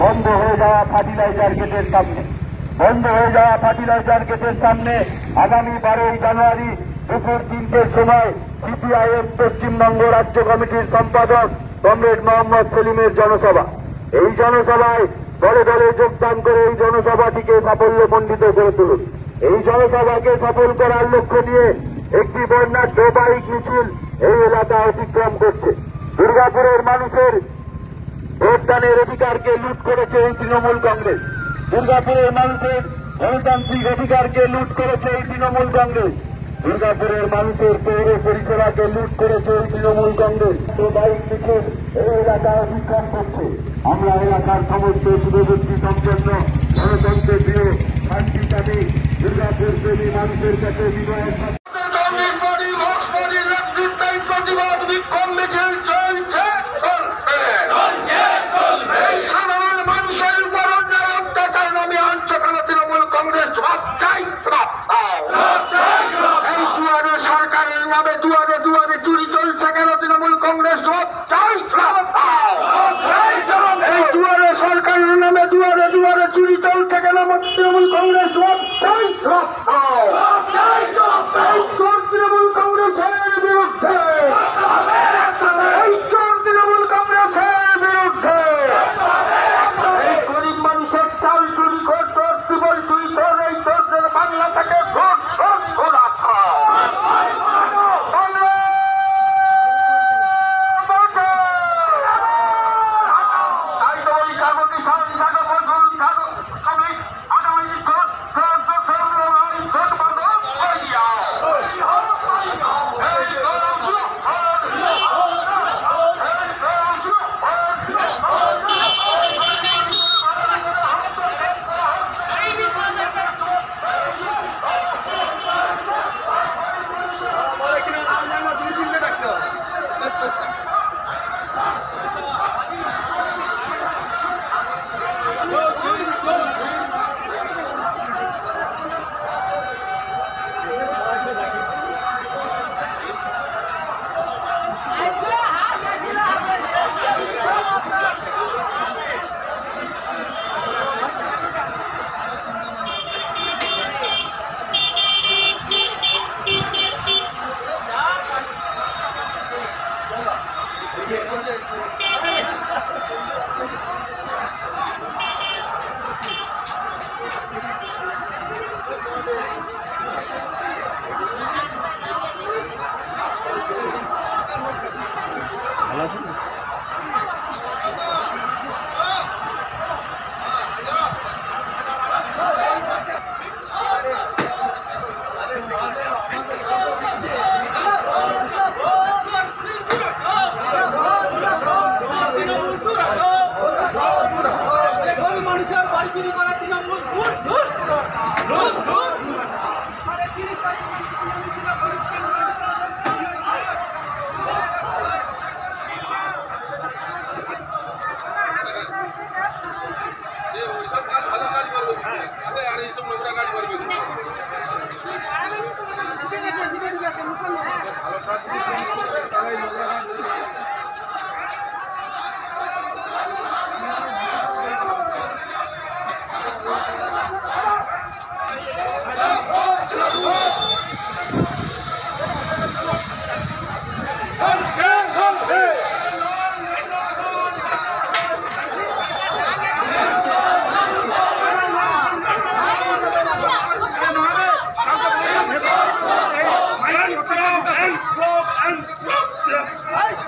বন্ধ হয়ে যাওয়া ফার্টিলাইজার গেটের সামনে। বন্ধ হয়ে যাওয়া ফার্টিলাইজার গেটের সামনে আগামী বারোই জানুয়ারি দুপুর তিনটের সময় সিপিআইএম পশ্চিমবঙ্গ রাজ্য কমিটির সম্পাদক কমরেড মোহাম্মদ সেলিমের জনসভা। এই জনসভায় দলে দলে যোগদান করে এই জনসভাটিকে সাফল্যমণ্ডিত করে তুলুন। এই জনসভাকে সফল করার লক্ষ্য নিয়ে একটি বর্ণাঢ্য বাইক মিছিল এই এলাকা অতিক্রম করছে। দুর্গাপুরের মানুষের ভোটদানের অধিকারকে লুট করেছে এই তৃণমূল কংগ্রেস। দুর্গাপুরের মানুষের গণতান্ত্রিক অধিকারকে লুট করেছে এই তৃণমূল কংগ্রেস। দুর্গাপুরের মানুষের পৌর পরিষেবাকে লুট করেছে এই তৃণমূল কংগ্রেস। বাইক এই এলাকা অতিক্রম করছে। আমরা এলাকার সমস্ত শুভবর্তী সম্পন্ন গণতন্ত্র প্রিয় শান্তিকামী দুর্গাপুর প্রেমী মানুষের কাছে বিনয়ের নামে দুয়ারে দুয়ারে চুরি চলছে কেন তৃণমূল কংগ্রেস। এই দুয়ারে সরকারের নামে দুয়ারে দুয়ারে চুরি চলছে কেন তৃণমূল কংগ্রেস?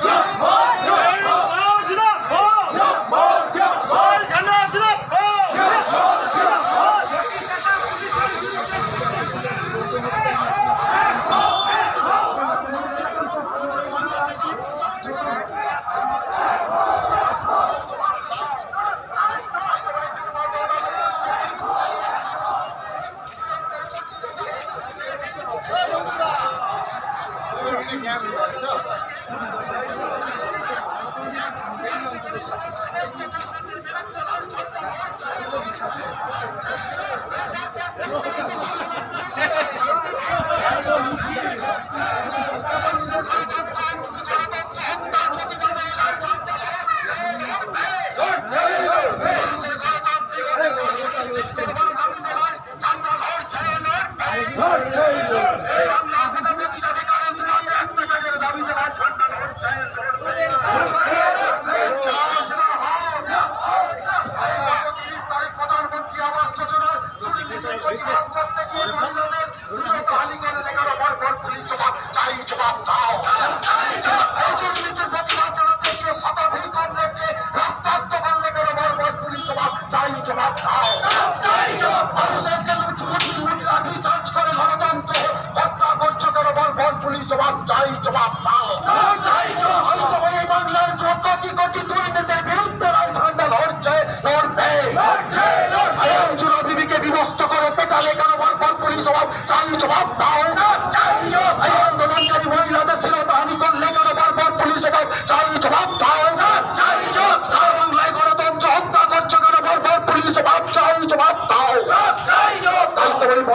Jump, jump, জবাব দাও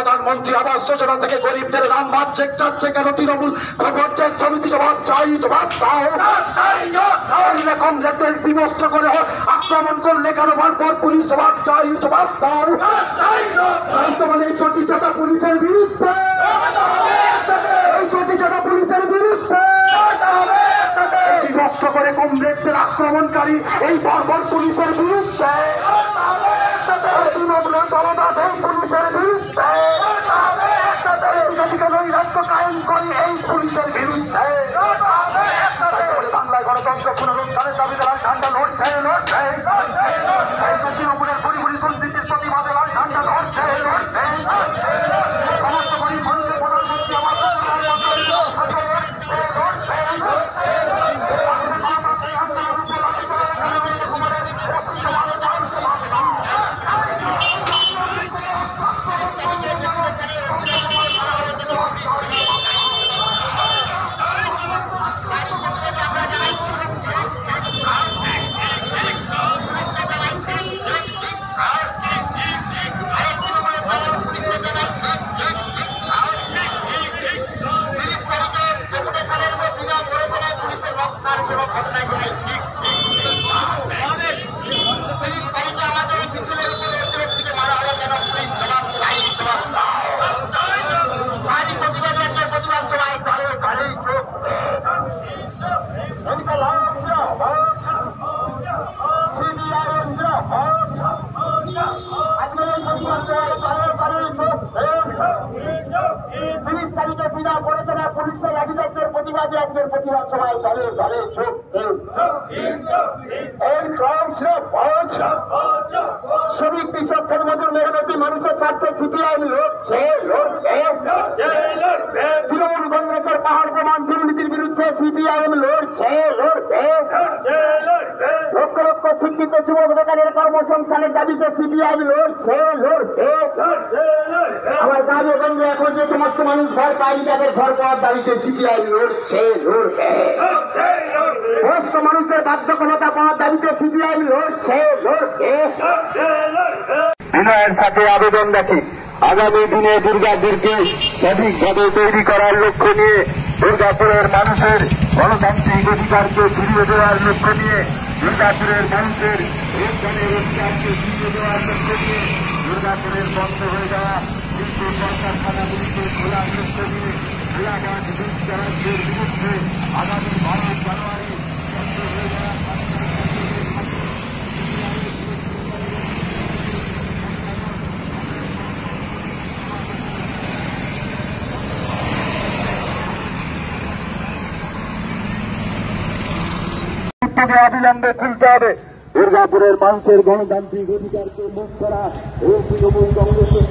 প্রধানমন্ত্রী আবাস যোজনা থেকে গরিবদের নাম বাদ চেক যাচ্ছে কেন তৃণমূল? পঞ্চায়েত সমিতি জবাব চাই জবাব দাও। কমরেডদের বিনষ্ট করে আক্রমণ করলে কেন বারবার পুলিশ? জবাব চাই জবাব দাও। তাই তো বলে এই চটি চাটা পুলিশের বিরুদ্ধে। এই চটি চাটা পুলিশের বিরুদ্ধে। বিনষ্ট করে কমরেডদের আক্রমণকারী এই বর্বর পুলিশের বিরুদ্ধে। তৃণমূলের দলদাস এই পুলিশের বিরুদ্ধে বাংলায় গণতন্ত্র পুনরুদ্ধারের লাল ঝান্ডা লড়ছে লড়ছে তৃণমূলের গুড়ি প্রতিবাদে লড়ছে লড়ছে তৃণমূল কংগ্রেসের পাহাড় প্রমাণ দুর্নীতির বিরুদ্ধে সিপিআইএম লড়ছে লড়ছে লক্ষ লক্ষ শিক্ষিত যুবক বেকারের কর্মসংস্থানের দাবিতে সিপিআইএম লড়ছে লড়ছে আমার গ্রামেগঞ্জে এখন যে সমস্ত মানুষ ঘর পাই তাদের ঘর পাওয়ার দাবিতে সিপিআইএম লড়ছে লড়ছে। সমস্ত মানুষের বাধ্যকতা পাওয়ার দাবিতে সিপিআইএম লড়ছে লড়ছে। বিনয়ের সাথে আবেদন রাখি আগামী দিনে দুর্গাপুরকে সঠিকভাবে তৈরি করার লক্ষ্য নিয়ে দুর্গাপুরের মানুষের গণতান্ত্রিক অধিকারকে ফিরিয়ে দেওয়ার লক্ষ্য নিয়ে দুর্গাপুরের মানুষের অধিকারকে ফিরিয়ে দেওয়ার লক্ষ্য নিয়ে দুর্গাপুরের বন্ধ হয়ে যাওয়া খোলার লক্ষ্য নিয়ে এলাকার বিরুদ্ধে আগামী বারোই জানুয়ারি উদ্যোগে অবিলম্বে খুলতে হবে। দুর্গাপুরের মানুষের গণতান্ত্রিক অধিকারকে মুখ করা এই তৃণমূল কংগ্রেসের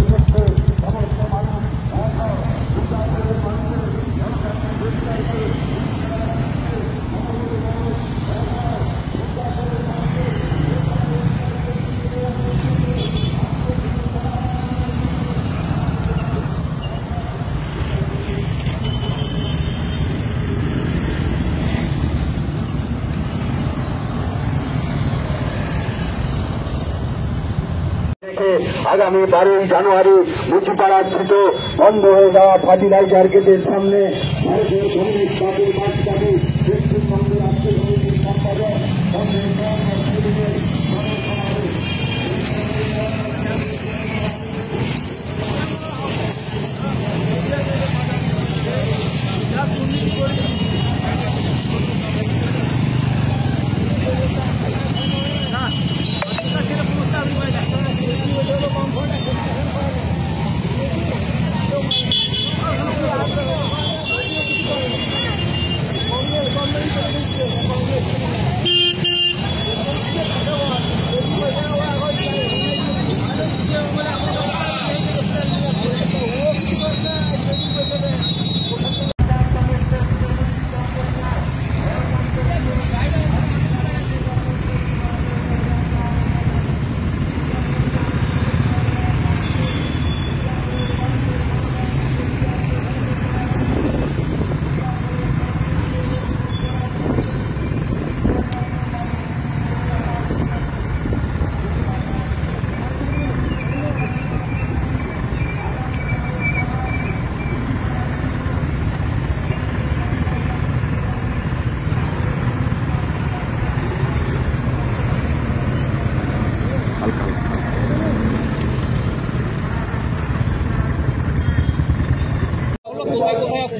আগামী বারোই জানুয়ারি মুচিপাড়া স্থিত বন্ধ হয়ে যাওয়া ফার্টিলাইজার গেটের সামনে ভারতীয় কমিউনিস্ট পার্টির মার্চকারী পশ্চিমবঙ্গের রাজ্য কমিটির সম্পাদক বন্ধের কর্মসূচিদের গণসমাবেশ কংগ্রেস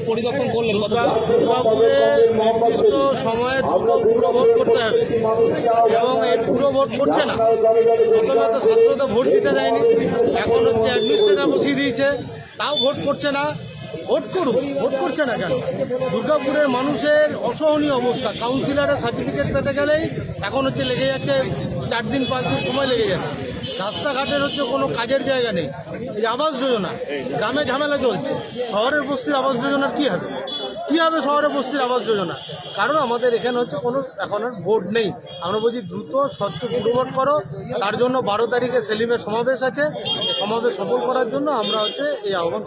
পরিদর্শন করলেন নির্দিষ্ট সময়ে দুটো পুরো ভোট করতে হবে। এবং এই পুরো ভোট করছে না। প্রথমে তো ছাত্রদের ভোট দিতে দেয়নি। এখন হচ্ছে অ্যাডমিনিস্ট্রেটর বসিয়ে দিয়েছে। তাও ভোট করছে না। ভোট করুক, ভোট করছে না কেন? দুর্গাপুরের মানুষের অসহনীয় অবস্থা। কাউন্সিলরের সার্টিফিকেট পেতে গেলেই এখন হচ্ছে লেগে যাচ্ছে, চার দিন, পাঁচ দিন সময় লেগে যাচ্ছে। রাস্তাঘাটের হচ্ছে কোনো কাজের জায়গা নেই। এই আবাস যোজনা, গ্রামে ঝামেলা চলছে। শহরের বস্তির আবাস যোজনার কী হবে? কী হবে শহরে বস্তির আবাস যোজনা? কারণ আমাদের এখানে হচ্ছে কোনো, এখন আর ভোট নেই। আমরা বলছি দ্রুত স্বচ্ছ পুরোভোট করো। তার জন্য বারো তারিখে সেলিমের সমাবেশ আছে। সমাবেশ সফল করার জন্য আমরা হচ্ছে এই আহ্বান।